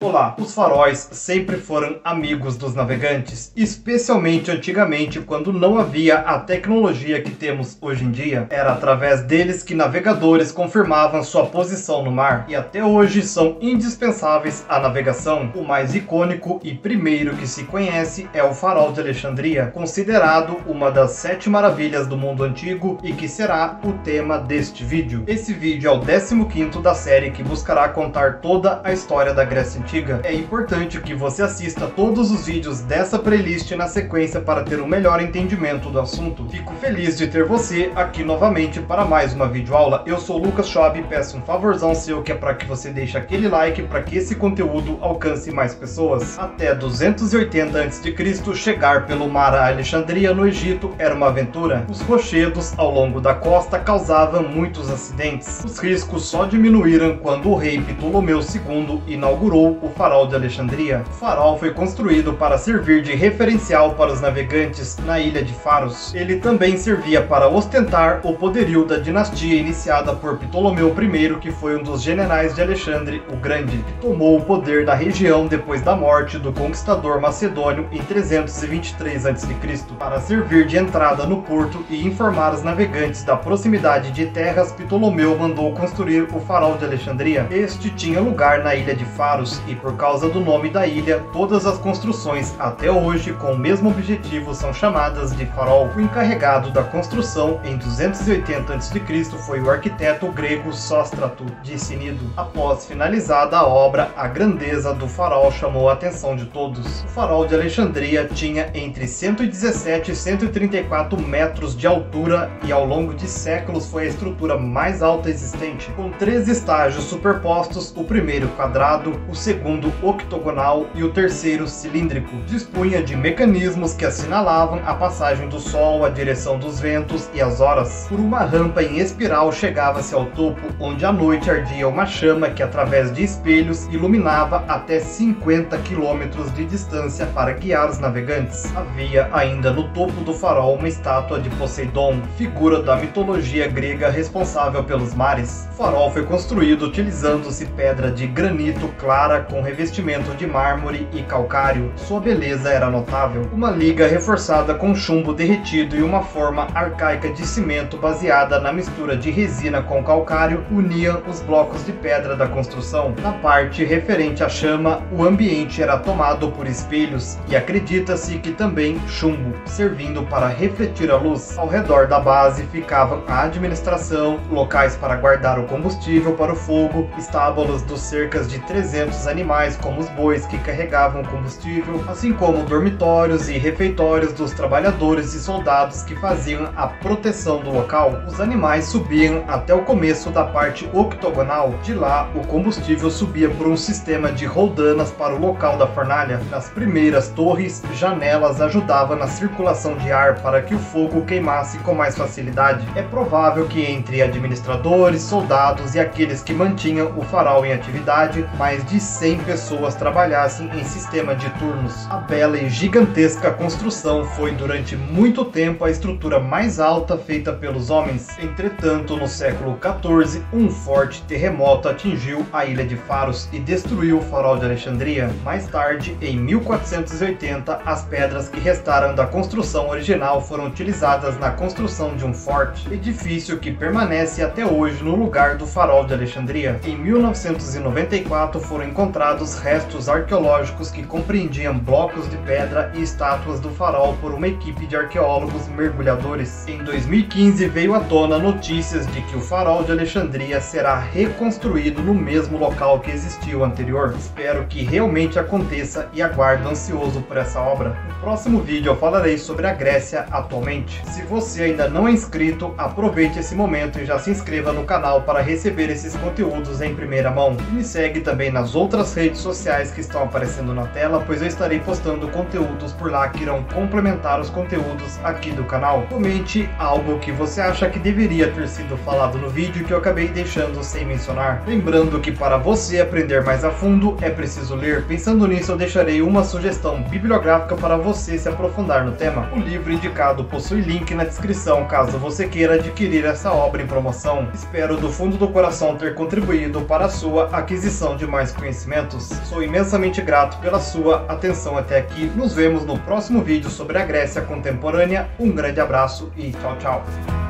Olá, os faróis sempre foram amigos dos navegantes, especialmente antigamente quando não havia a tecnologia que temos hoje em dia. Era através deles que navegadores confirmavam sua posição no mar e até hoje são indispensáveis à navegação. O mais icônico e primeiro que se conhece é o farol de Alexandria, considerado uma das sete maravilhas do mundo antigo e que será o tema deste vídeo. Esse vídeo é o 15º da série que buscará contar toda a história da Grécia antiga, é importante que você assista todos os vídeos dessa playlist na sequência para ter um melhor entendimento do assunto. Fico feliz de ter você aqui novamente para mais uma videoaula. Eu sou o Lucas Schwab e peço um favorzão seu que é para que você deixe aquele like para que esse conteúdo alcance mais pessoas. Até 280 a.C. chegar pelo mar a Alexandria no Egito era uma aventura. Os rochedos ao longo da costa causavam muitos acidentes. Os riscos só diminuíram quando o rei Ptolomeu II inaugurou o farol de Alexandria. O farol foi construído para servir de referencial para os navegantes na ilha de Faros. Ele também servia para ostentar o poderio da dinastia iniciada por Ptolomeu I, que foi um dos generais de Alexandre o Grande, que tomou o poder da região depois da morte do conquistador macedônio em 323 a.C., para servir de entrada no porto e informar os navegantes da proximidade de terras, Ptolomeu mandou construir o farol de Alexandria. Este tinha lugar na ilha de Faros e por causa do nome da ilha, todas as construções até hoje com o mesmo objetivo são chamadas de farol. O encarregado da construção em 280 a.C. foi o arquiteto grego Sóstrato de Cinido. Após finalizada a obra, a grandeza do farol chamou a atenção de todos. O farol de Alexandria tinha entre 117 e 134 metros de altura e ao longo de séculos foi a estrutura mais alta existente, com três estágios superpostos, o primeiro quadrado, o segundo octogonal e o terceiro cilíndrico. Dispunha de mecanismos que assinalavam a passagem do sol, a direção dos ventos e as horas. Por uma rampa em espiral chegava-se ao topo, onde à noite ardia uma chama que através de espelhos iluminava até 50 quilômetros de distância para guiar os navegantes. Havia ainda no topo do farol uma estátua de Poseidon, figura da mitologia grega responsável pelos mares. O farol foi construído utilizando-se pedra de granito clara com revestimento de mármore e calcário. Sua beleza era notável. Uma liga reforçada com chumbo derretido e uma forma arcaica de cimento baseada na mistura de resina com calcário uniam os blocos de pedra da construção. Na parte referente à chama, o ambiente era tomado por espelhos e acredita-se que também chumbo, servindo para refletir a luz. Ao redor da base ficavam a administração, locais para guardar o combustível para o fogo, estábulos dos cercas de 300 animais como os bois que carregavam combustível, assim como dormitórios e refeitórios dos trabalhadores e soldados que faziam a proteção do local. Os animais subiam até o começo da parte octogonal. De lá, o combustível subia por um sistema de roldanas para o local da fornalha. Nas primeiras torres, janelas ajudavam na circulação de ar para que o fogo queimasse com mais facilidade. É provável que entre administradores, soldados e aqueles que mantinham o farol em atividade, mais de 100 pessoas trabalhassem em sistema de turnos. A bela e gigantesca construção foi durante muito tempo a estrutura mais alta feita pelos homens. Entretanto, no século XIV, um forte terremoto atingiu a ilha de Faros e destruiu o farol de Alexandria. Mais tarde, em 1480, as pedras que restaram da construção original foram utilizadas na construção de um forte, edifício que permanece até hoje no lugar do farol de Alexandria. Em 1994 foram encontrados restos arqueológicos que compreendiam blocos de pedra e estátuas do farol por uma equipe de arqueólogos mergulhadores. Em 2015 veio à tona notícias de que o farol de Alexandria será reconstruído no mesmo local que existiu anterior. Espero que realmente aconteça e aguardo ansioso por essa obra. No próximo vídeo eu falarei sobre a Grécia atualmente. Se você ainda não é inscrito, aproveite esse momento e já se inscreva no canal para receber esses conteúdos em primeira mão. E me segue também nas outras redes sociais que estão aparecendo na tela, pois eu estarei postando conteúdos por lá que irão complementar os conteúdos aqui do canal. Comente algo que você acha que deveria ter sido falado no vídeo que eu acabei deixando sem mencionar. Lembrando que para você aprender mais a fundo é preciso ler. Pensando nisso, eu deixarei uma sugestão bibliográfica para você se aprofundar no tema. O livro indicado possui link na descrição caso você queira adquirir essa obra em promoção. Espero do fundo do coração ter contribuído para a sua aquisição de mais conhecimento conhecimentos. Sou imensamente grato pela sua atenção até aqui. Nos vemos no próximo vídeo sobre a Grécia contemporânea. Um grande abraço e tchau, tchau.